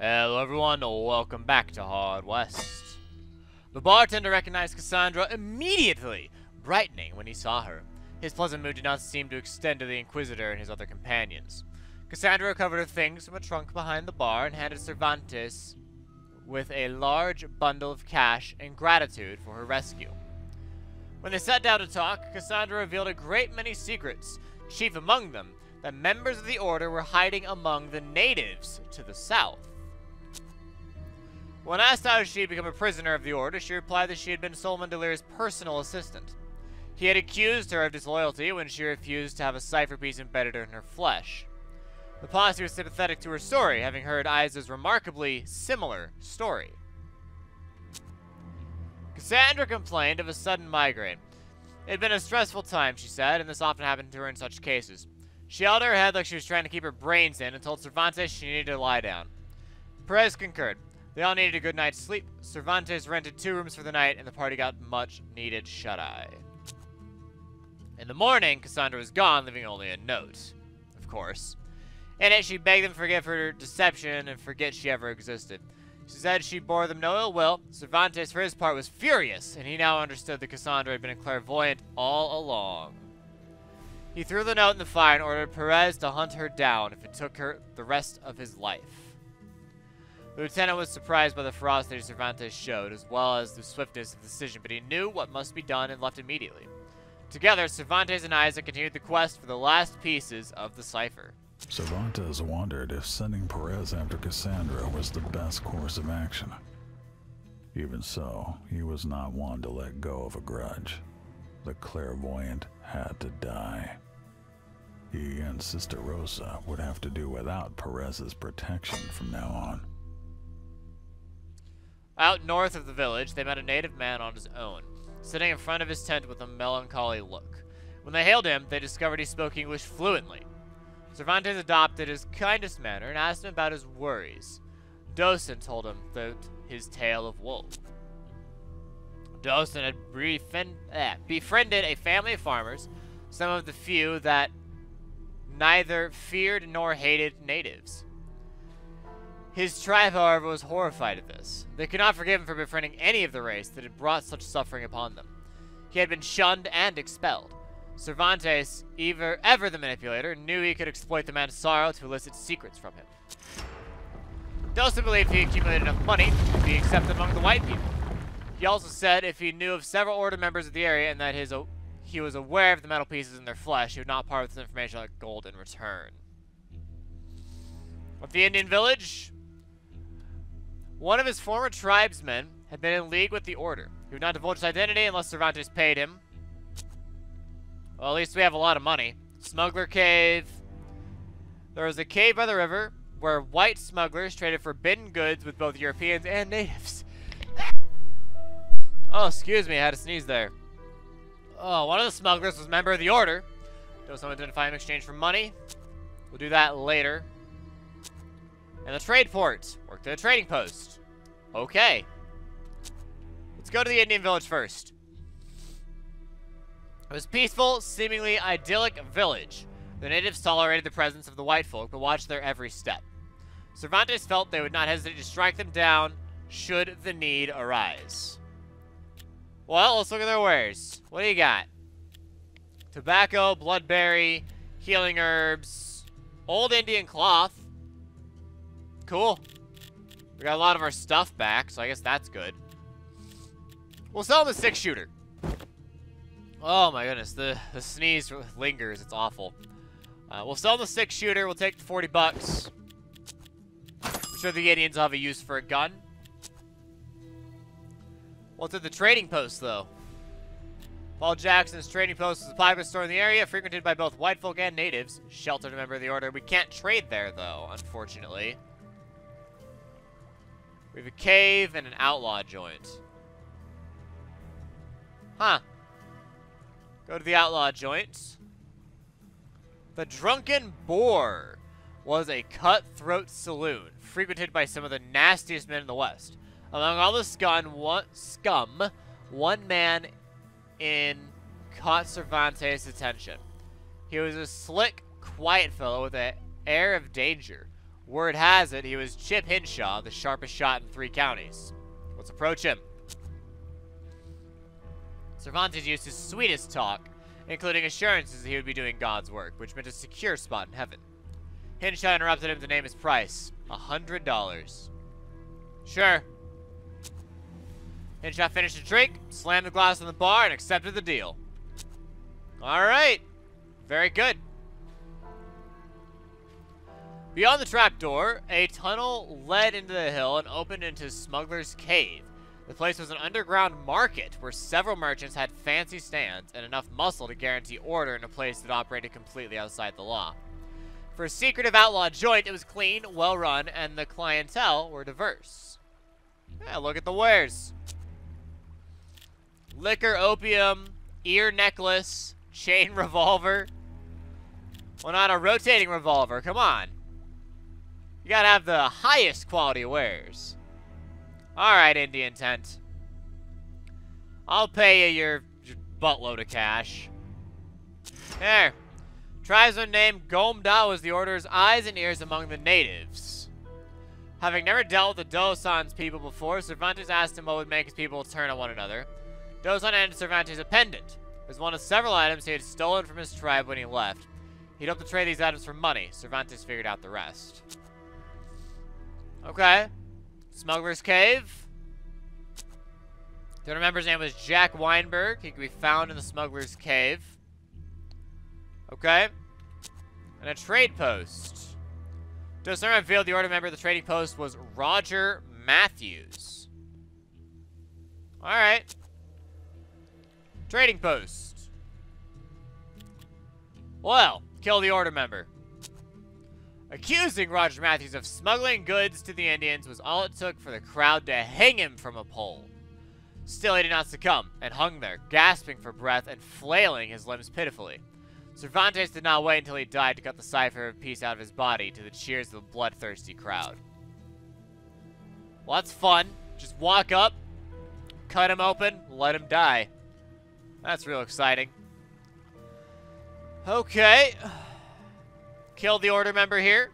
Hello everyone, welcome back to Hard West. The bartender recognized Cassandra immediately, brightening when he saw her. His pleasant mood did not seem to extend to the Inquisitor and his other companions. Cassandra recovered her things from a trunk behind the bar and handed Cervantes with a large bundle of cash in gratitude for her rescue. When they sat down to talk, Cassandra revealed a great many secrets, chief among them that members of the Order were hiding among the natives to the south. When asked how she had become a prisoner of the Order, she replied that she had been Solomon Delirious' personal assistant. He had accused her of disloyalty when she refused to have a cipher piece embedded in her flesh. The posse was sympathetic to her story, having heard Isa's remarkably similar story. Cassandra complained of a sudden migraine. It had been a stressful time, she said, and this often happened to her in such cases. She held her head like she was trying to keep her brains in and told Cervantes she needed to lie down. Perez concurred. They all needed a good night's sleep. Cervantes rented two rooms for the night, and the party got much needed shut-eye. In the morning, Cassandra was gone, leaving only a note. Of course. In it, she begged them to forgive her deception and forget she ever existed. She said she bore them no ill will. Cervantes, for his part, was furious, and he now understood that Cassandra had been a clairvoyant all along. He threw the note in the fire and ordered Perez to hunt her down if it took her the rest of his life. The lieutenant was surprised by the ferocity Cervantes showed, as well as the swiftness of the decision, but he knew what must be done and left immediately. Together, Cervantes and Isa continued the quest for the last pieces of the cipher. Cervantes wondered if sending Perez after Cassandra was the best course of action. Even so, he was not one to let go of a grudge. The clairvoyant had to die. He and Sister Rosa would have to do without Perez's protection from now on. Out north of the village, they met a native man on his own, sitting in front of his tent with a melancholy look. When they hailed him, they discovered he spoke English fluently. Cervantes adopted his kindest manner and asked him about his worries. Dosen told him that his tale of woe. Dosen had eh, befriended a family of farmers, some of the few that neither feared nor hated natives. His tribe, however, was horrified at this. They could not forgive him for befriending any of the race that had brought such suffering upon them. He had been shunned and expelled. Cervantes, ever, ever the manipulator, knew he could exploit the man's sorrow to elicit secrets from him. Dosen believed he accumulated enough money to be accepted among the white people. He also said if he knew of several order members of the area and that his he was aware of the metal pieces in their flesh, he would not part with this information like gold in return. At the Indian village, one of his former tribesmen had been in league with the Order. He would not divulge his identity unless Cervantes paid him. Well, at least we have a lot of money. Smuggler Cave. There was a cave by the river where white smugglers traded forbidden goods with both Europeans and natives. oh, excuse me, I had to sneeze there. Oh, one of the smugglers was a member of the Order. Though someone identify him in exchange for money. We'll do that later. And the trade port. Work to the trading post. Okay. Let's go to the Indian village first. It was a peaceful, seemingly idyllic village. The natives tolerated the presence of the white folk, but watched their every step. Cervantes felt they would not hesitate to strike them down should the need arise. Well, let's look at their wares. What do you got? Tobacco, bloodberry, healing herbs, old Indian cloth. Cool. We got a lot of our stuff back, so I guess that's good. We'll sell them a six-shooter. Oh my goodness, the, the sneeze lingers. It's awful. Uh, we'll sell the six-shooter. We'll take the 40 bucks. I'm sure the Indians will have a use for a gun. What's at the trading post, though? Paul Jackson's trading post is a popular store in the area, frequented by both white folk and natives. Sheltered member of the Order. We can't trade there, though, unfortunately. We have a cave and an outlaw joint. Huh. Go to the outlaw joint. The Drunken Boar was a cutthroat saloon, frequented by some of the nastiest men in the West. Among all the scum, one, scum, one man in caught Cervantes' attention. He was a slick, quiet fellow with an air of danger. Word has it he was Chip Hinshaw, the sharpest shot in three counties. Let's approach him. Cervantes used his sweetest talk, including assurances that he would be doing God's work, which meant a secure spot in heaven. Hinshaw interrupted him to name his price. A hundred dollars. Sure. Hinshaw finished the drink, slammed the glass on the bar, and accepted the deal. Alright. Very good. Beyond the trapdoor, a tunnel led into the hill and opened into Smuggler's Cave. The place was an underground market where several merchants had fancy stands and enough muscle to guarantee order in a place that operated completely outside the law. For a secretive outlaw joint, it was clean, well run, and the clientele were diverse. Yeah, look at the wares. Liquor, opium, ear necklace, chain revolver. Well, not a rotating revolver. Come on. You gotta have the highest quality wares. Alright, Indian Tent. I'll pay you your, your buttload of cash. There. Tribesman named Gomda was the order's eyes and ears among the natives. Having never dealt with the Dosan's people before, Cervantes asked him what would make his people turn on one another. Dosan handed Cervantes a pendant. It was one of several items he had stolen from his tribe when he left. He'd hoped to trade these items for money. Cervantes figured out the rest. Okay. Smuggler's Cave. The member's name was Jack Weinberg. He could be found in the Smuggler's Cave. Okay. And a trade post. Dosan revealed the order member of the trading post was Roger Matthews. Alright. Trading post. Well, kill the order member. Accusing Roger Matthews of smuggling goods to the Indians was all it took for the crowd to hang him from a pole. Still, he did not succumb, and hung there, gasping for breath and flailing his limbs pitifully. Cervantes did not wait until he died to cut the cipher of peace out of his body to the cheers of the bloodthirsty crowd. Well, that's fun. Just walk up, cut him open, let him die. That's real exciting. Okay. Kill the order member here.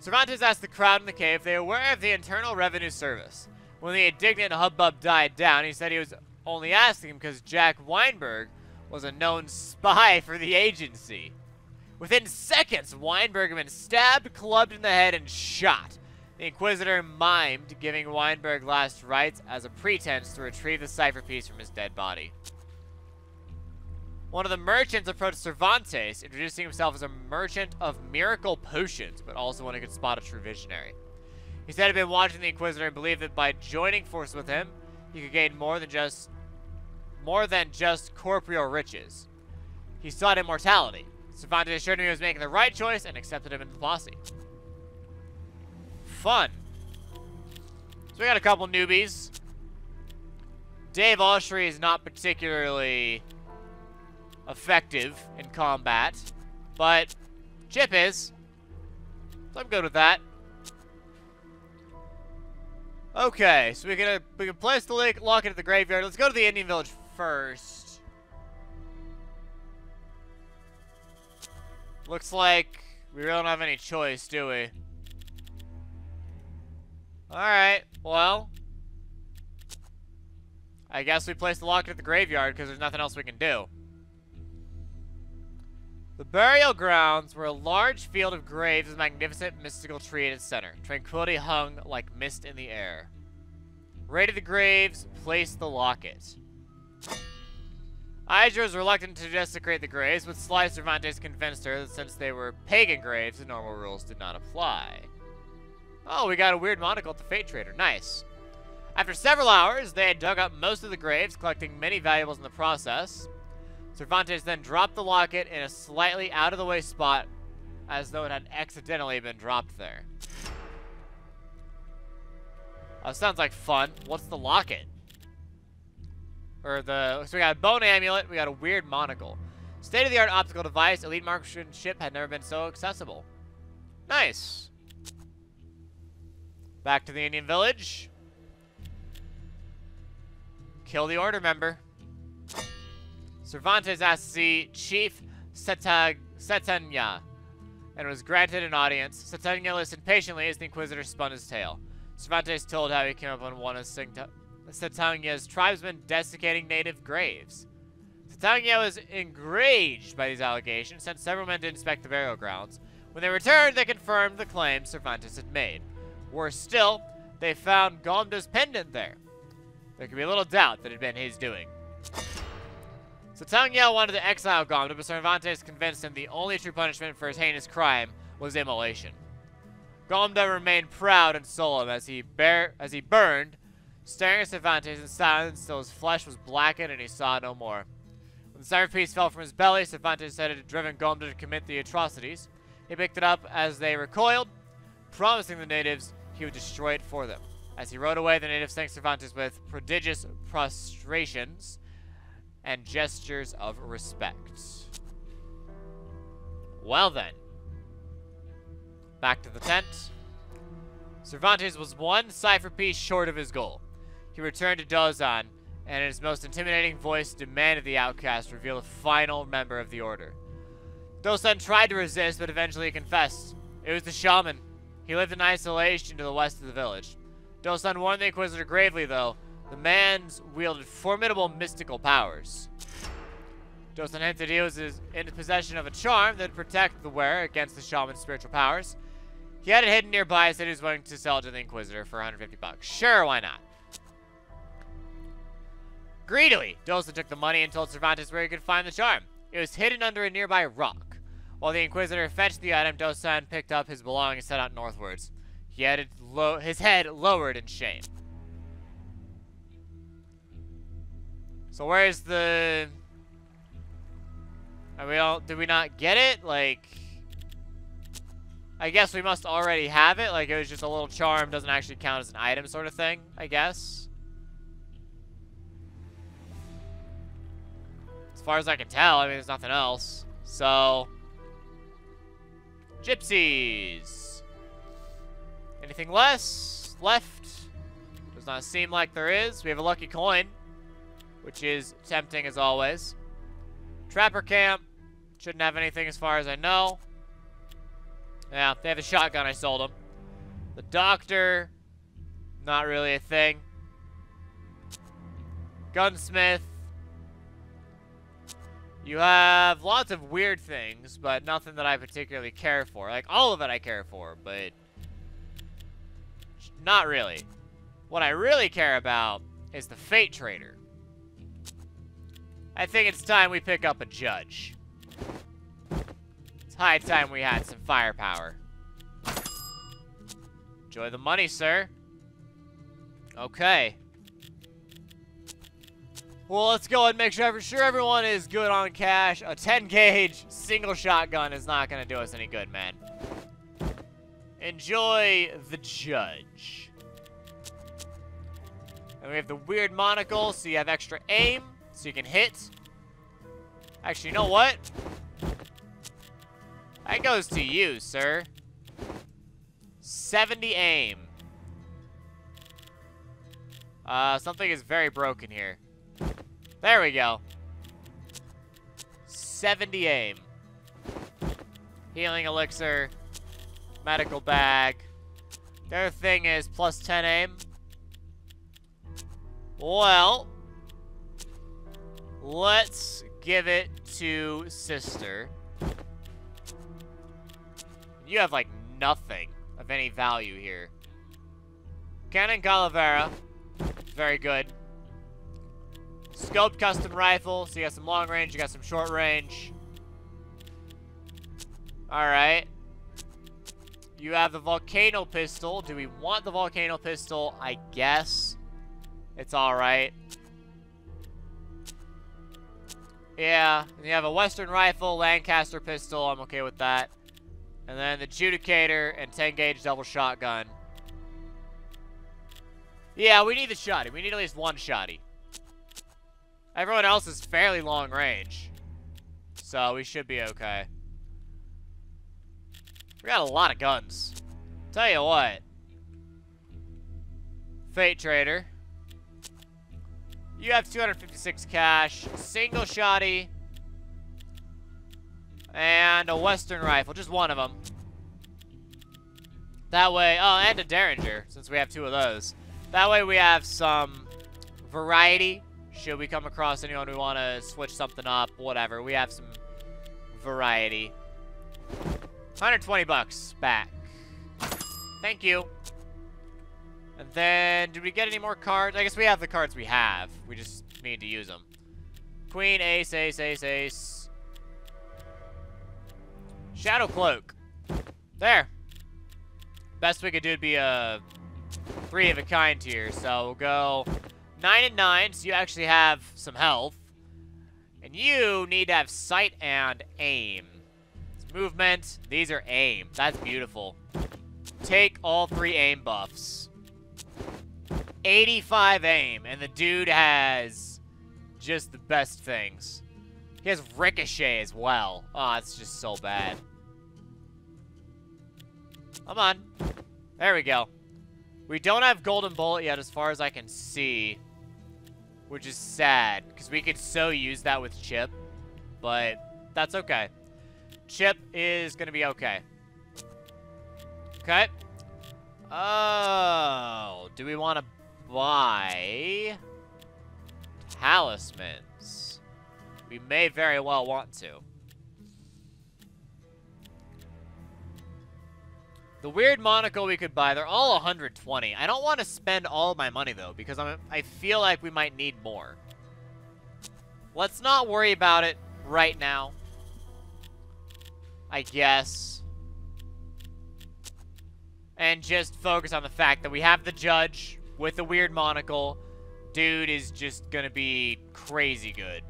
Cervantes asked the crowd in the cave if they were aware of the Internal Revenue Service. When the indignant hubbub died down, he said he was only asking because Jack Weinberg was a known spy for the agency. Within seconds, Weinberg had been stabbed, clubbed in the head, and shot. The Inquisitor mimed giving Weinberg last rites as a pretense to retrieve the cipher piece from his dead body. One of the merchants approached Cervantes, introducing himself as a merchant of miracle potions, but also one who could spot a true visionary. He said he'd been watching the Inquisitor and believed that by joining forces with him, he could gain more than just more than just corporeal riches. He sought immortality. Cervantes assured him he was making the right choice and accepted him into the posse. Fun. So we got a couple newbies. Dave Oshry is not particularly effective in combat, but Chip is. So I'm good with that. Okay, so we can uh, we can place the lock it at the graveyard. Let's go to the Indian village first. Looks like we really don't have any choice, do we? Alright, well. I guess we place the locket at the graveyard because there's nothing else we can do. The burial grounds were a large field of graves with a magnificent mystical tree in its center. Tranquility hung like mist in the air. Raided the graves, placed the locket. Hydra was reluctant to desecrate the graves, but Sly Cervantes convinced her that since they were pagan graves, the normal rules did not apply. Oh, we got a weird monocle at the Fate Trader. Nice. After several hours, they had dug up most of the graves, collecting many valuables in the process. Cervantes then dropped the locket in a slightly out-of-the-way spot as though it had accidentally been dropped there. That sounds like fun. What's the locket? Or the... So we got a bone amulet. We got a weird monocle. State-of-the-art optical device. Elite marksmanship had never been so accessible. Nice. Back to the Indian village. Kill the order member. Cervantes asked to see Chief Setag Setanya. and was granted an audience. Satania listened patiently as the Inquisitor spun his tale. Cervantes told how he came upon one of Satania's tribesmen desiccating native graves. Satania was enraged by these allegations, sent several men to inspect the burial grounds. When they returned, they confirmed the claims Cervantes had made. Worse still, they found Gomda's pendant there. There could be little doubt that it had been his doing. So Tangyel wanted to exile Gomda, but Cervantes convinced him the only true punishment for his heinous crime was immolation. Gomda remained proud and solemn as he, as he burned, staring at Cervantes in silence till his flesh was blackened and he saw no more. When the cipher piece fell from his belly, Cervantes said it had driven Gomda to commit the atrocities. He picked it up as they recoiled, promising the natives he would destroy it for them. As he rode away, the natives thanked Cervantes with prodigious prostrations and gestures of respect. Well then. Back to the tent. Cervantes was one cipher piece short of his goal. He returned to Dozan, and in his most intimidating voice demanded the outcast reveal the final member of the order. Dosan tried to resist, but eventually confessed. It was the shaman. He lived in isolation to the west of the village. Dosan warned the Inquisitor gravely, though. The man wielded formidable mystical powers. Dosan hinted he was in possession of a charm that would protect the wearer against the shaman's spiritual powers. He had it hidden nearby, said he was willing to sell it to the Inquisitor for 150 bucks. Sure, why not? Greedily, Dosan took the money and told Cervantes where he could find the charm. It was hidden under a nearby rock. While the Inquisitor fetched the item, Dosan picked up his belongings and set out northwards. He had his head lowered in shame. So where's the... Are we all... Did we not get it? Like... I guess we must already have it. Like, it was just a little charm. Doesn't actually count as an item sort of thing, I guess. As far as I can tell, I mean, there's nothing else. So... Gypsies. Anything less? Left? Does not seem like there is. We have a lucky coin, which is tempting as always. Trapper camp. Shouldn't have anything as far as I know. Yeah, they have a shotgun I sold them. The doctor. Not really a thing. Gunsmith. You have lots of weird things, but nothing that I particularly care for. Like, all of it I care for, but not really. What I really care about is the Fate Trader. I think it's time we pick up a judge. It's high time we had some firepower. Enjoy the money, sir. Okay. Well, let's go and make sure, sure everyone is good on cash. A 10 gauge single shotgun is not going to do us any good, man. Enjoy the judge. And we have the weird monocle, so you have extra aim, so you can hit. Actually, you know what? That goes to you, sir. 70 aim. Uh, something is very broken here. There we go. 70 aim. Healing elixir. Medical bag. Their thing is plus 10 aim. Well, let's give it to sister. You have like nothing of any value here. Cannon Calavera. Very good. Scoped custom rifle. So you got some long range, you got some short range. Alright. You have the volcano pistol. Do we want the volcano pistol? I guess. It's alright. Yeah, and you have a western rifle, Lancaster pistol. I'm okay with that. And then the Judicator and 10 gauge double shotgun. Yeah, we need the shotty. We need at least one shotty. Everyone else is fairly long range. So we should be okay. We got a lot of guns. Tell you what. Fate Trader. You have 256 cash. Single shotty. And a Western rifle, just one of them. That way, oh, and a Derringer, since we have two of those. That way we have some variety. Should we come across anyone we want to switch something up, whatever. We have some variety. 120 bucks back. Thank you. And then, did we get any more cards? I guess we have the cards we have. We just need to use them. Queen, ace, ace, ace, ace. Shadow Cloak. There. Best we could do would be a three of a kind here. So we'll go nine and nine, so you actually have some health. And you need to have sight and aim. It's movement. These are aim. That's beautiful. Take all three aim buffs. 85 aim, and the dude has just the best things. He has Ricochet as well. Oh, it's just so bad. Come on. There we go. We don't have Golden Bullet yet as far as I can see. Which is sad, because we could so use that with Chip. But that's okay. Chip is going to be okay. Okay. Oh, do we want to buy talismans? We may very well want to. The weird monocle we could buy, they're all 120. I don't want to spend all my money, though, because I'm, I feel like we might need more. Let's not worry about it right now. I guess. And just focus on the fact that we have the judge with the weird monocle. Dude is just going to be crazy good.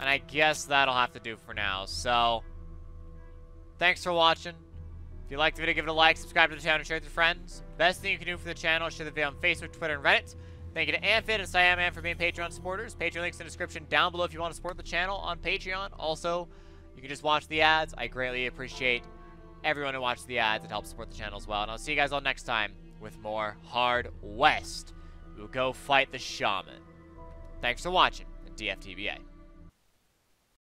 And I guess that'll have to do for now. So, thanks for watching. If you liked the video, give it a like, subscribe to the channel, and share it with your friends. Best thing you can do for the channel is share the video on Facebook, Twitter, and Reddit. Thank you to Amphid and Cyanman for being Patreon supporters. Patreon links in the description down below if you want to support the channel on Patreon. Also, you can just watch the ads. I greatly appreciate everyone who watches the ads. It helps support the channel as well. And I'll see you guys all next time with more Hard West. We'll go fight the Shaman. Thanks for watching, DFTBA.